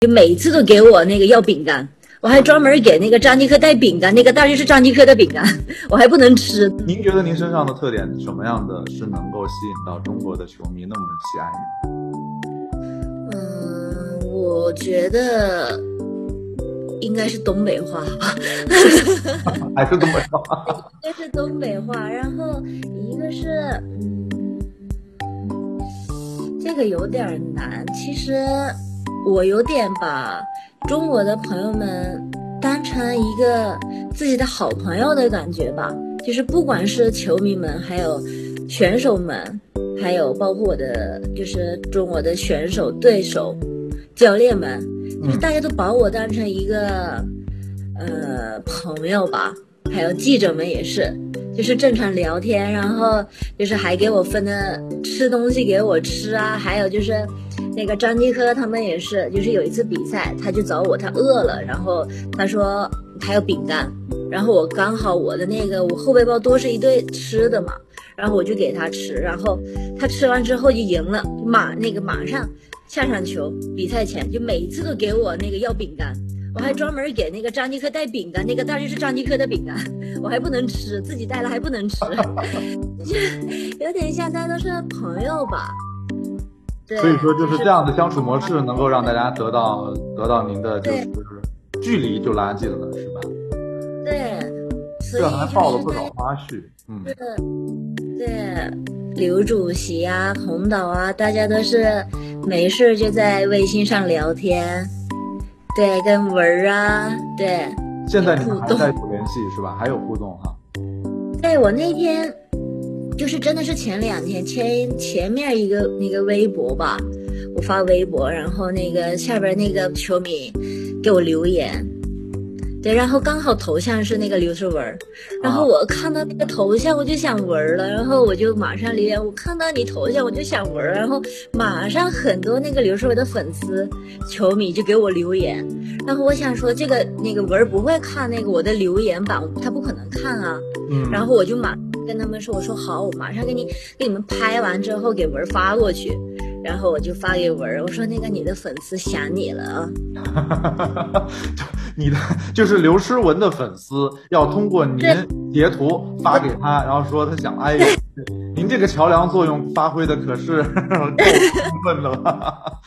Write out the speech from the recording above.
就每次都给我那个要饼干，我还专门给那个张继科带饼干，那个当然是张继科的饼干，我还不能吃。您觉得您身上的特点什么样的是能够吸引到中国的球迷那么喜爱你？嗯，我觉得应该是东北话吧，还是东北话？应该是东北话，然后一个是嗯，这个有点难，其实。我有点把中国的朋友们当成一个自己的好朋友的感觉吧，就是不管是球迷们，还有选手们，还有包括我的就是中国的选手、对手、教练们，就是大家都把我当成一个呃朋友吧，还有记者们也是，就是正常聊天，然后就是还给我分的吃东西给我吃啊，还有就是。那个张继科他们也是，就是有一次比赛，他就找我，他饿了，然后他说他要饼干，然后我刚好我的那个我后背包多是一堆吃的嘛，然后我就给他吃，然后他吃完之后就赢了，马那个马上下场球，比赛前就每一次都给我那个要饼干，我还专门给那个张继科带饼干，那个当然是张继科的饼干，我还不能吃，自己带了还不能吃，就有点像大家都是朋友吧。所以说，就是这样的相处模式，能够让大家得到得到您的就是距离就拉近了，是吧？对，这还爆了不少花絮，嗯，对，刘主席啊，洪导啊，大家都是没事就在微信上聊天，对，跟文儿啊，对，现在你们还在有联系是吧？还有互动哈？对我那天。就是真的是前两天前前面一个那个微博吧，我发微博，然后那个下边那个球迷给我留言，对，然后刚好头像是那个刘诗文，然后我看到那个头像我就想文了，然后我就马上留言，我看到你头像我就想文，然后马上很多那个刘诗文的粉丝球迷就给我留言，然后我想说这个那个文不会看那个我的留言板，他不可能看啊，嗯，然后我就马。跟他们说，我说好，我马上给你给你们拍完之后给文发过去，然后我就发给文，我说那个你的粉丝想你了啊，你的就是刘诗雯的粉丝要通过您截图发给他，然后说他想，哎呀，您这个桥梁作用发挥的可是 够充分的了。